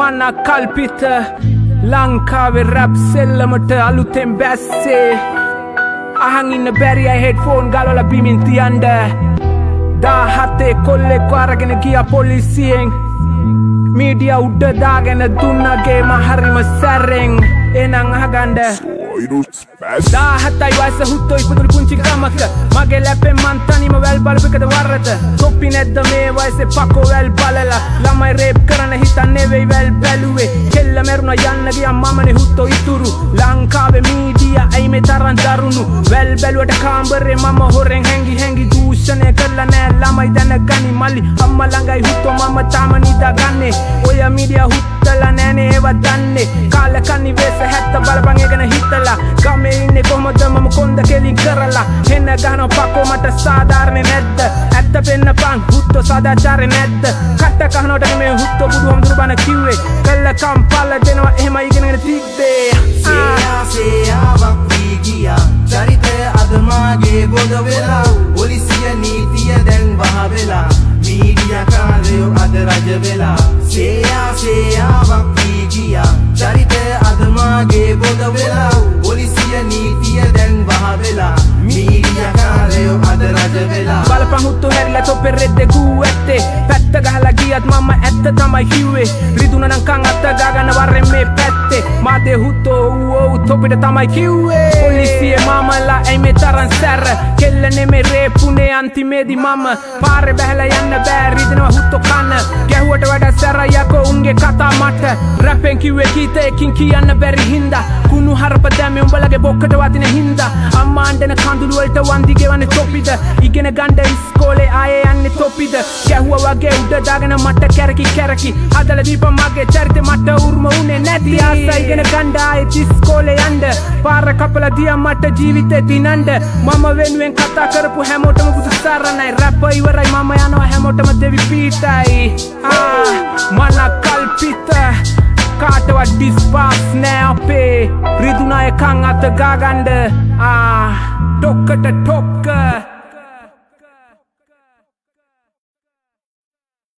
මන කල්පිත ලංකාවේ රැප් සෙල්ලමට අලුතෙන් බැස්සේ. අහන් ඉන්න බැරිය හෙඩ්ෆෝන් ගලවල බිමින් තියන්ඩ දා හතේ කොල්ලෙක්ව අරගෙන ගිය පොලිසියෙන්. මීඩිය උඩ්ඩදාගෙන දුන්නගේ මහරිම සැරෙන්. එනං අහගණ්ඩ දාහතයි වයස හුත්තෝ ඉපදුන පුංචි ගමක. මගේ ලැපෙන් මන් තනිම වැල් බලපිකද වරද? කොප්පි නැද්ද මේ වයසේ? පකෝ වැල් බලලා. ළමයි රේප් කරන හිතන්නේ වෙයි වැල් බැලුවේ. කෙල්ල මැරුණ යන්න ගියා මමනේ හුත්තෝ ඉතුරු. ලංකාවේ මීඩියා ඇයි මේ තරම් දරුණු? වැල් බැලුවට කාමරේ මම හොරෙන් හැංගි හැංගි දූෂණය කරලා නෑ. ළමයි දැනගනි මල්ලි. අම්මා ළඟයි හුත්තෝ මම තාම නිදාගන්නේ. ඔය මීඩියා හුත්තලා නෑනේ ඒවා දන්නේ. කාලකන්නි වෙස හැත්ත බලපන් ඒගෙන හිතලා. ගමේ ඉන්නේ කොහමද? මම කොන්ද කෙලින් කරලා. හෙන්න ගහන පකෝ මට සාධාරණේ නැද්ද? ඇත්ත පෙන්නපන් හුත්තෝ සදාචාරේ නැද්ද? කට කහනට මේ හුත්තෝ බුදුහාමුදුරු බණ කිව්වේ. කල්ලකම් පල්ල දෙනවා එහෙම ඉගෙනගෙන තිබ්බේ. සේයා සේයාවක් වී ගියා. චරිතය අදමාගේ බොද වෙලා. පොලිසිය නීතිය දැන් වහ වෙලා. මීඩිය කාරයෝ අද රජ වෙලා. සේයා සේයාවක් වී ගියා. චරිතය අදමාගේ බොද වෙලා. පොලිසිය නීතිය දැන් වහ වෙලා. මීඩිය කාරයෝ අද රජ වෙලා. බලපන් හුත්තු හැරිලා තොපෙ රෙද්දෙකූ ඇත්තේ. පැත්ත ගහලා ගියත් මම ඇත්ත තමයි කිව්වේ. රිදුන නම් කන් අත්ත ගාගන්න වරෙන් මේ පැත්තේ. මාතේ හුත්තෝ ඌ තොපිට තමයි කිව්වේ. පොලිසියේ මාමලා ඇයි මේ තරම් සැර? කෙල්ල නෙමේ රේපුනේ අන්තිමේදි මම. පාරේ බැහැලා යන්න බෑ. රිදෙනවා හුත්තෝ කන්න මට රැපෙන් කිව්වේ කීතයකින් කියන්න බැරි හින්දා. කුණු හරප දැමේ උඹලගේ බොක්කට වදින හින්දා. අම්මා අඬන කඳුළු වලට වන්දි ගෙවන්නේ තොපිද? ඉගෙන ගන්න ඉස්කෝලේ ආයේ යන්නේ තොපිද? ගැහුවා වගේ උඩ දාගෙන මට කැරකි කැරකි. හදලා දීපන් මගේ චරිතේ මට උරුම උනේ නැති ආස ඉගෙන ගන්න ආයේ ඉස්කෝලේ යන්න. පාර කපලා දියා මට ජීවිතේ දිනන්න. මම වෙනුවෙන් කතා කරපු හැමෝටම බුදු සරණයි. රැප් ඉවරයි. මම යනවා හැමෝටම දෙවි පීටයි ආ මන කල්පිත කාටවත් ඩිස්පාස් නෑ අපේ රිදුනාය කං අත ගාගණ්ඩ ආ ටොක්කට ටොක්ක